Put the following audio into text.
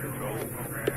control program.